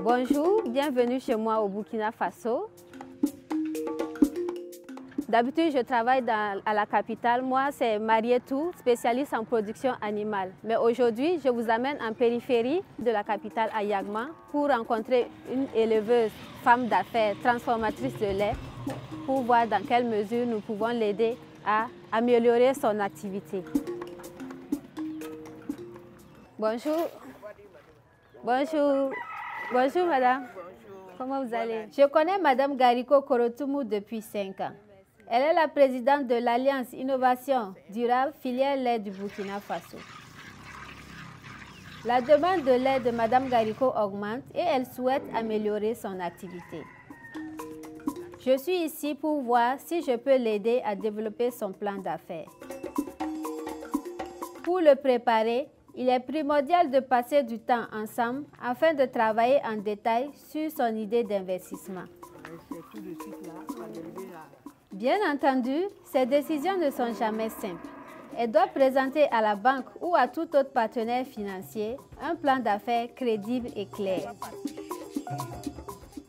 Bonjour, bienvenue chez moi au Burkina Faso. D'habitude, je travaille à la capitale. Moi, c'est Marietou, spécialiste en production animale. Mais aujourd'hui, je vous amène en périphérie de la capitale à Yagma pour rencontrer une éleveuse femme d'affaires transformatrice de lait pour voir dans quelle mesure nous pouvons l'aider à améliorer son activité. Bonjour. Bonjour. Bonjour, madame. Comment vous allez? Je connais madame Gariko Korotumu depuis 5 ans. Elle est la présidente de l'Alliance Innovation Durable filière lait du Burkina Faso. La demande de lait de Madame Gariko augmente et elle souhaite améliorer son activité. Je suis ici pour voir si je peux l'aider à développer son plan d'affaires. Pour le préparer, il est primordial de passer du temps ensemble afin de travailler en détail sur son idée d'investissement. Bien entendu, ces décisions ne sont jamais simples. Elle doit présenter à la banque ou à tout autre partenaire financier un plan d'affaires crédible et clair.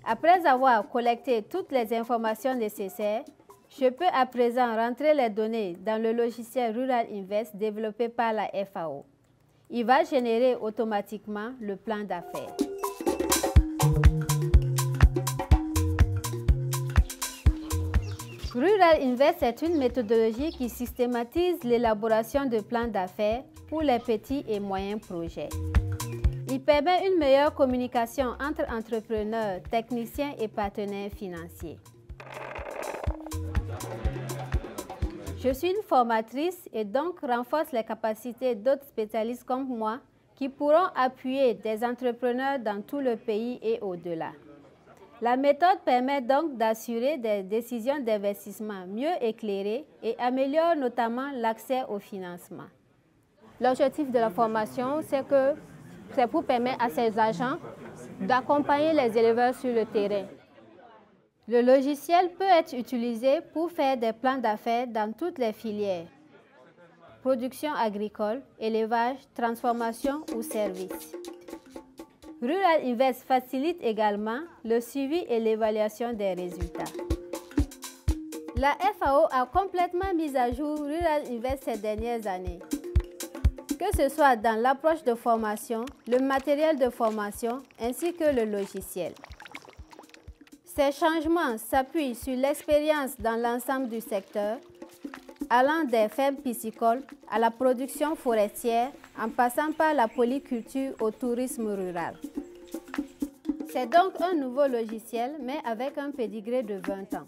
Après avoir collecté toutes les informations nécessaires, je peux à présent rentrer les données dans le logiciel Rural Invest développé par la FAO. Il va générer automatiquement le plan d'affaires. Rural Invest est une méthodologie qui systématise l'élaboration de plans d'affaires pour les petits et moyens projets. Il permet une meilleure communication entre entrepreneurs, techniciens et partenaires financiers. Je suis une formatrice et donc renforce les capacités d'autres spécialistes comme moi qui pourront appuyer des entrepreneurs dans tout le pays et au-delà. La méthode permet donc d'assurer des décisions d'investissement mieux éclairées et améliore notamment l'accès au financement. L'objectif de la formation, c'est que c'est pour permettre à ces agents d'accompagner les éleveurs sur le terrain. Le logiciel peut être utilisé pour faire des plans d'affaires dans toutes les filières production agricole, élevage, transformation ou services. Rural Invest facilite également le suivi et l'évaluation des résultats. La FAO a complètement mis à jour Rural Invest ces dernières années. Que ce soit dans l'approche de formation, le matériel de formation ainsi que le logiciel. Ces changements s'appuient sur l'expérience dans l'ensemble du secteur, allant des fermes piscicoles à la production forestière en passant par la polyculture au tourisme rural. C'est donc un nouveau logiciel, mais avec un pédigré de 20 ans.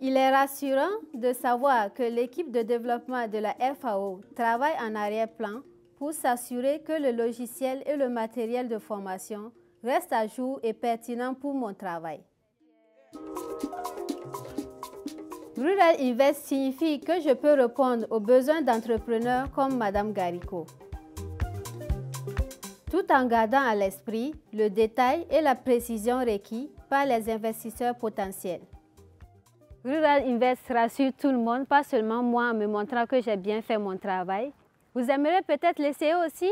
Il est rassurant de savoir que l'équipe de développement de la FAO travaille en arrière-plan pour s'assurer que le logiciel et le matériel de formation restent à jour et pertinents pour mon travail. Rural Invest signifie que je peux répondre aux besoins d'entrepreneurs comme Madame Garicot, tout en gardant à l'esprit le détail et la précision requis par les investisseurs potentiels. Rural Invest rassure tout le monde, pas seulement moi en me montrant que j'ai bien fait mon travail. Vous aimeriez peut-être l'essayer aussi?